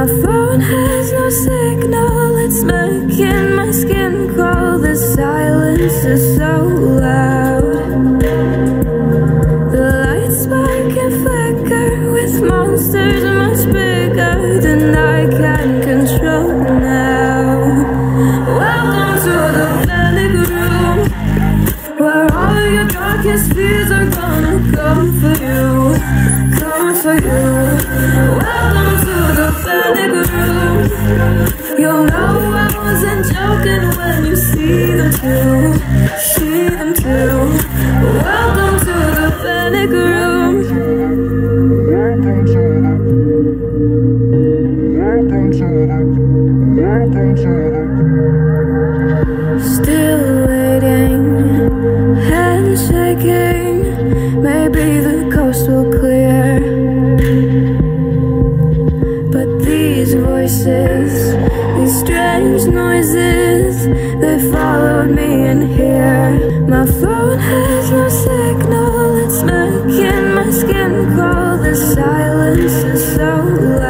My phone has no signal, it's making my skin crawl. The is so loud. The lights spark and flicker with monsters much bigger than I can control now. Welcome to the panic room, where all your darkest fears are gonna come for you, come for you. Welcome to the panic room. You'll know I wasn't joking when you see them too, Still waiting, hand shaking. Maybe the coast will clear. But these voices, these strange noises, they followed me in here. My phone has no signal, it's making my skin crawl. The silence is so loud.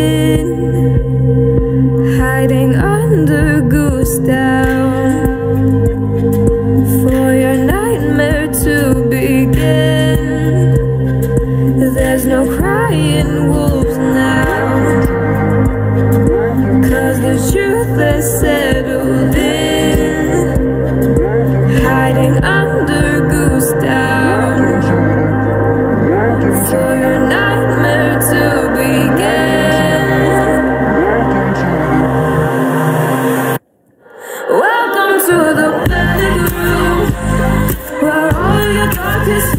wolves now. Cause the truth has settled in. Hiding under goose down. For your nightmare to begin. Welcome to the panic room, where all your darkest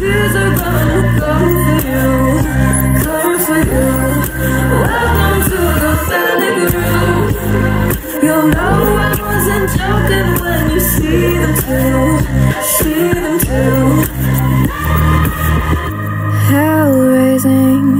see them too. Hell raising.